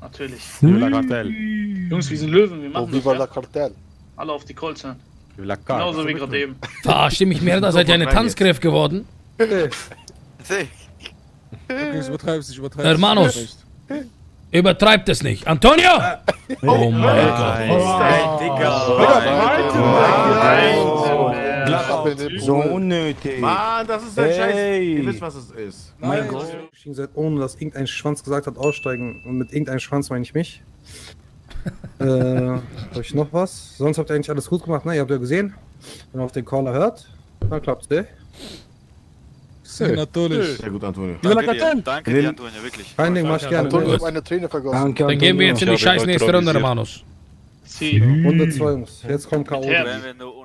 Natürlich. Viva la Cartel. Jungs, wir sind Löwen, wir Oh, machen das, viva la ja? cartel. Alle auf die Colts, ja? Viva la Genauso wie gerade eben. Verarscht ihr mich mehr, da seid ihr eine Tanzgriff geworden? Okay, ich übertreib's nicht, übertreib's Hermanos. Übertreibt es nicht. Antonio! Oh mein Gott. Glatt ab So unnötig. Mann, das ist ein Scheiß. Ihr wisst, was es ist. Mein Gott. Ich hab gesagt, ohne dass irgendein Schwanz gesagt hat, aussteigen. Und mit irgendeinem Schwanz meine ich mich. äh, hab ich noch was? Sonst habt ihr eigentlich alles gut gemacht, ne? Ihr habt ja gesehen. Wenn ihr auf den Caller hört, dann klappt's, ne? Natürlich. Sehr gut, Antonio. Danke dir, danke dir, Antonio, wirklich. Kein Ding, mach ich gerne. Antonio, ich eine Träne vergossen. Danke, Dann gehen wir jetzt in die habe scheiß nächste Runde. Hermanos. Runde 2 Jungs. Jetzt kommt K.O. Wenn wir nur